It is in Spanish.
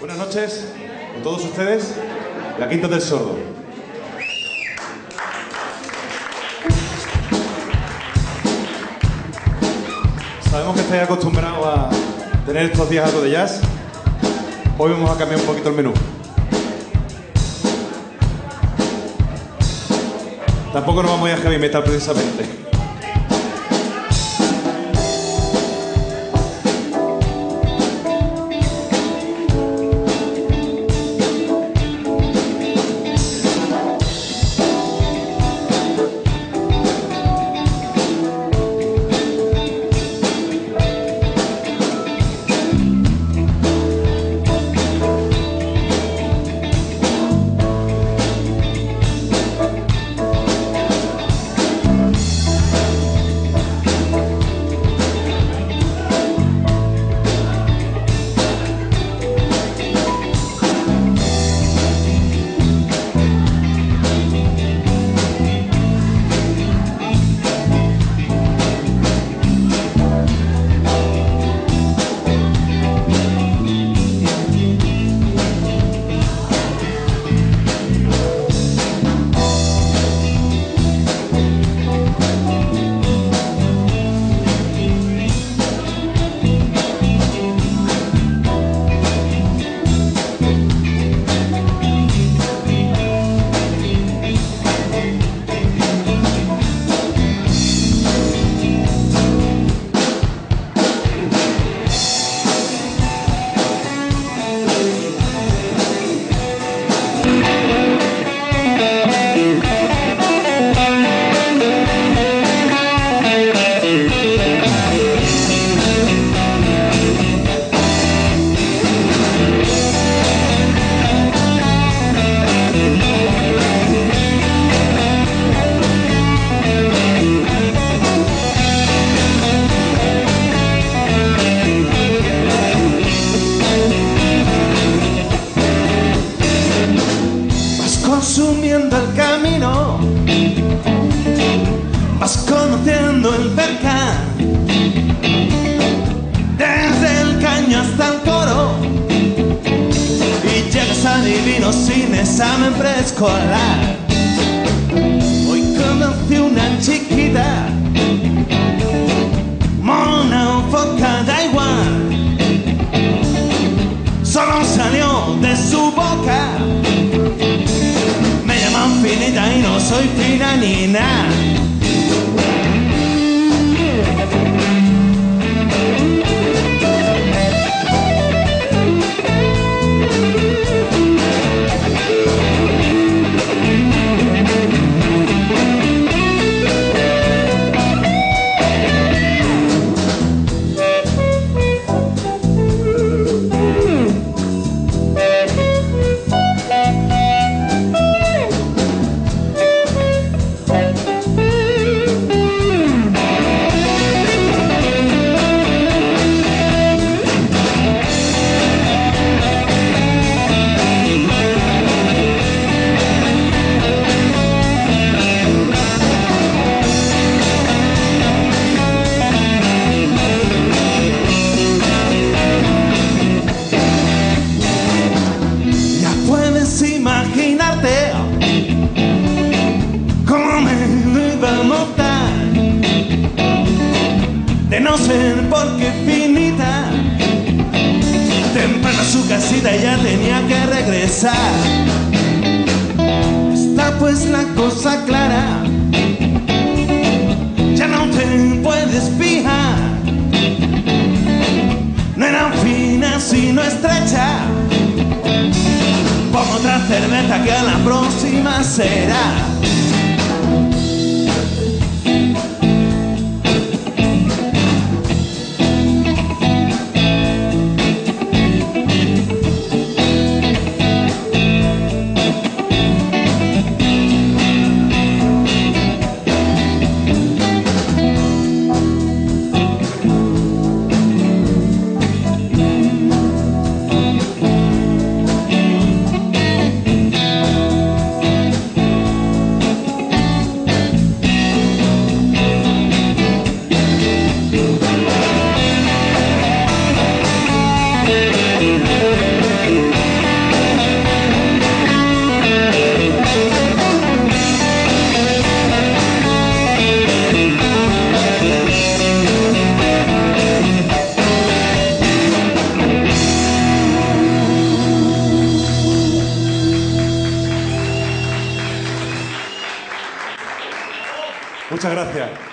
Buenas noches a todos ustedes, la Quinta del Sordo. Sabemos que estáis acostumbrados a tener estos días algo de jazz. Hoy vamos a cambiar un poquito el menú. Tampoco nos vamos a ir a heavy metal precisamente. Llegas a divino sin examen preescolar. Hoy conocí una chiquita, mona o da igual, solo salió de su boca. Me llaman finita y no soy fina ni nada. Está pues la cosa clara, ya no te puedes fijar. No eran finas sino estrechas. Pongo otra cerveza que a la próxima será. Muchas gracias.